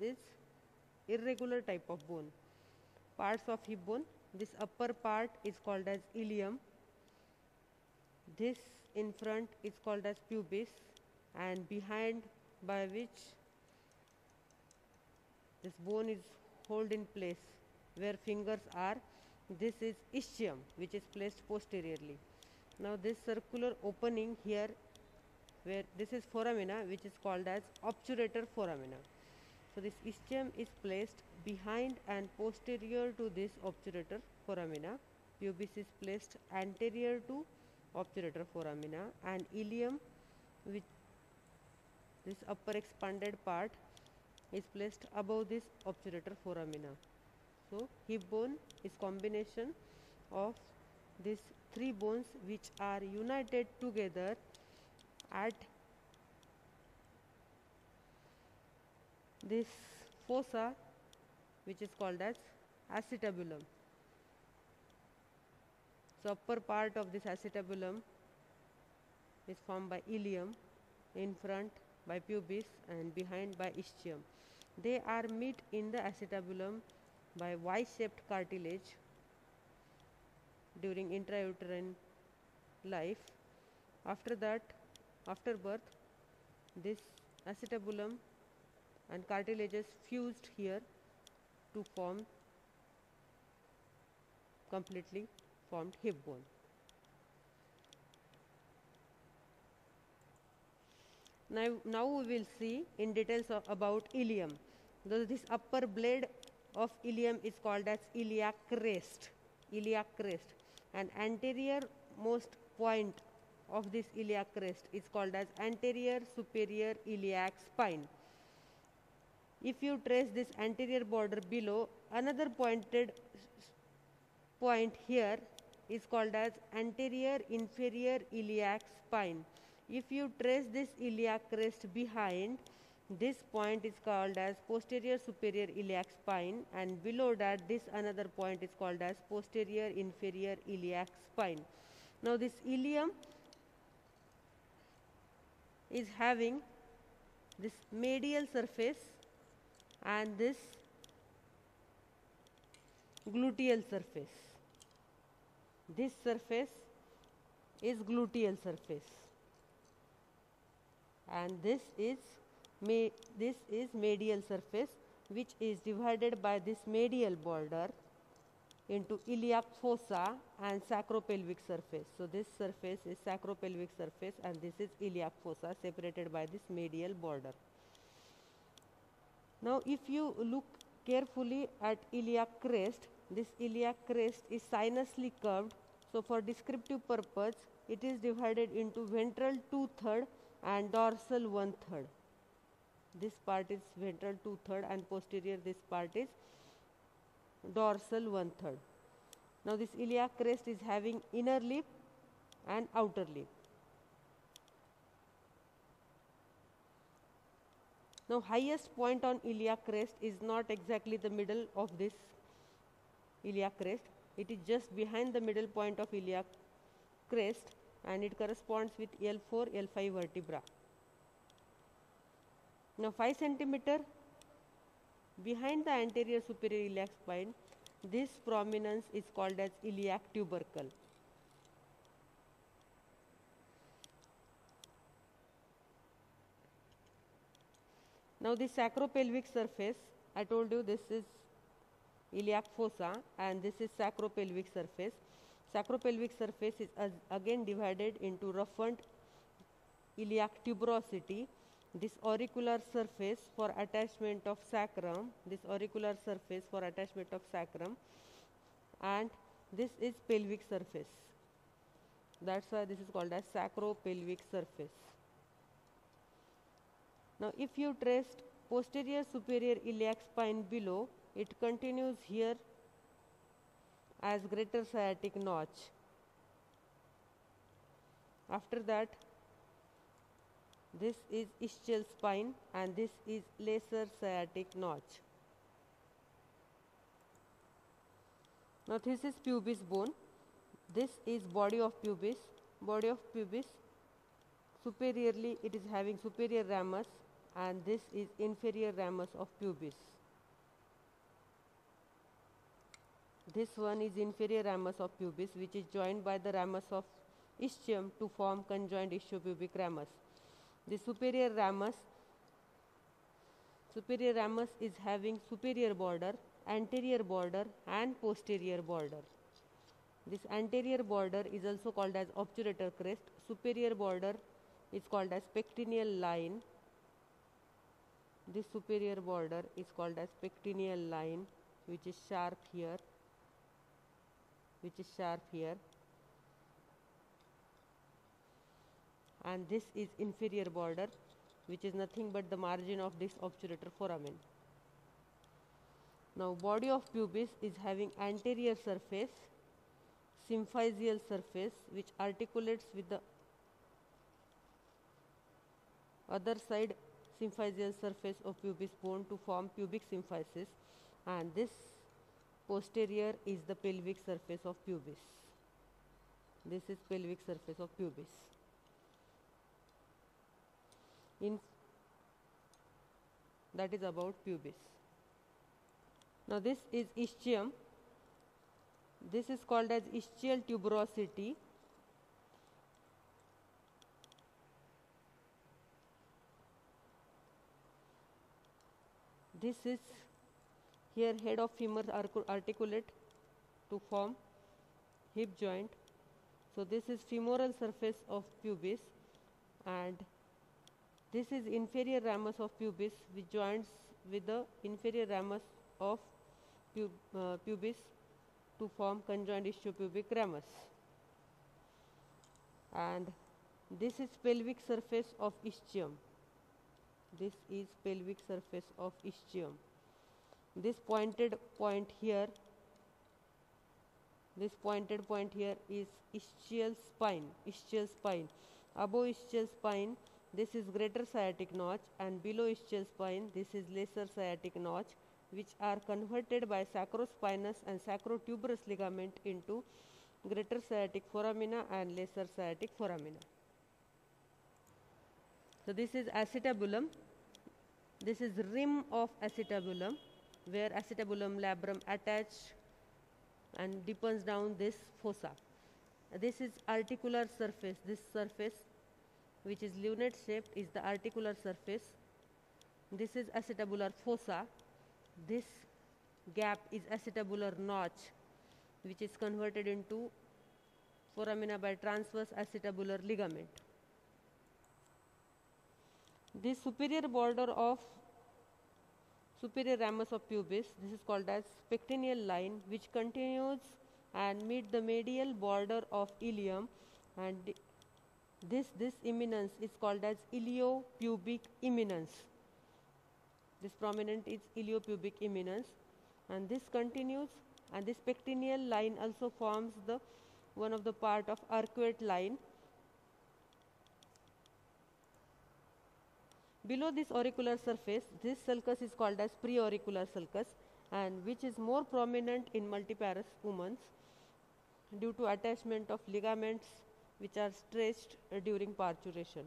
is irregular type of bone. Parts of hip bone, this upper part is called as ilium, this in front is called as pubis and behind by which this bone is hold in place where fingers are this is ischium which is placed posteriorly. Now this circular opening here where this is foramina which is called as obturator foramina. So this ischium is placed behind and posterior to this obturator foramina. Pubis is placed anterior to obturator foramina and ilium which this upper expanded part is placed above this obturator foramina. So, hip bone is combination of these three bones which are united together at this fossa which is called as acetabulum. So, upper part of this acetabulum is formed by ilium, in front by pubis and behind by ischium. They are meet in the acetabulum by Y-shaped cartilage during intrauterine life. After that, after birth, this acetabulum and cartilages fused here to form completely formed hip bone. Now, now we will see in details of, about ilium. This upper blade of ilium is called as iliac crest, iliac crest and anterior most point of this iliac crest is called as anterior superior iliac spine. If you trace this anterior border below, another pointed point here is called as anterior inferior iliac spine. If you trace this iliac crest behind, this point is called as posterior superior iliac spine and below that this another point is called as posterior inferior iliac spine. Now this ilium is having this medial surface and this gluteal surface. This surface is gluteal surface and this is this is medial surface which is divided by this medial border into iliac fossa and sacropelvic surface. So, this surface is sacropelvic surface and this is iliac fossa separated by this medial border. Now, if you look carefully at iliac crest, this iliac crest is sinuously curved. So, for descriptive purpose, it is divided into ventral two third and dorsal one third. This part is ventral two third and posterior this part is dorsal one third. Now, this iliac crest is having inner lip and outer lip. Now, highest point on iliac crest is not exactly the middle of this iliac crest. It is just behind the middle point of iliac crest and it corresponds with L4, L5 vertebra. Now, 5 centimeter behind the anterior superior iliac spine, this prominence is called as iliac tubercle. Now the sacropelvic surface, I told you this is iliac fossa and this is sacropelvic surface. Sacropelvic surface is again divided into roughened iliac tuberosity, this auricular surface for attachment of sacrum, this auricular surface for attachment of sacrum and this is pelvic surface. That is why this is called as sacropelvic surface. Now, if you traced posterior superior iliac spine below, it continues here as greater sciatic notch. After that, this is ischial spine and this is lesser sciatic notch. Now, this is pubis bone. This is body of pubis. Body of pubis superiorly it is having superior ramus and this is inferior ramus of pubis. This one is inferior ramus of pubis which is joined by the ramus of ischium to form conjoined ischiopubic ramus. The superior ramus superior ramus is having superior border, anterior border and posterior border. This anterior border is also called as obturator crest. Superior border is called as pectineal line. This superior border is called as pectineal line which is sharp here which is sharp here and this is inferior border which is nothing but the margin of this obturator foramen. Now body of pubis is having anterior surface, symphysial surface which articulates with the other side symphysial surface of pubis bone to form pubic symphysis and this posterior is the pelvic surface of pubis. This is pelvic surface of pubis. In that is about pubis. Now this is ischium. This is called as ischial tuberosity. This is here head of femur articulate to form hip joint. So, this is femoral surface of pubis and this is inferior ramus of pubis which joins with the inferior ramus of pub, uh, pubis to form conjoined ischiopubic ramus. And this is pelvic surface of ischium. This is pelvic surface of ischium this pointed point here this pointed point here is ischial spine ischial spine above ischial spine this is greater sciatic notch and below ischial spine this is lesser sciatic notch which are converted by sacrospinous and sacrotuberous ligament into greater sciatic foramina and lesser sciatic foramina. So this is acetabulum. This is rim of acetabulum where acetabulum labrum attach and deepens down this fossa. This is articular surface, this surface which is lunate shaped is the articular surface. This is acetabular fossa. This gap is acetabular notch which is converted into foramina by transverse acetabular ligament. This superior border of superior ramus of pubis. This is called as pectineal line which continues and meet the medial border of ilium and this this eminence is called as iliopubic eminence. This prominent is iliopubic eminence and this continues and this pectineal line also forms the one of the part of arcuate line Below this auricular surface, this sulcus is called as preauricular sulcus and which is more prominent in multiparous women due to attachment of ligaments which are stretched during parturition.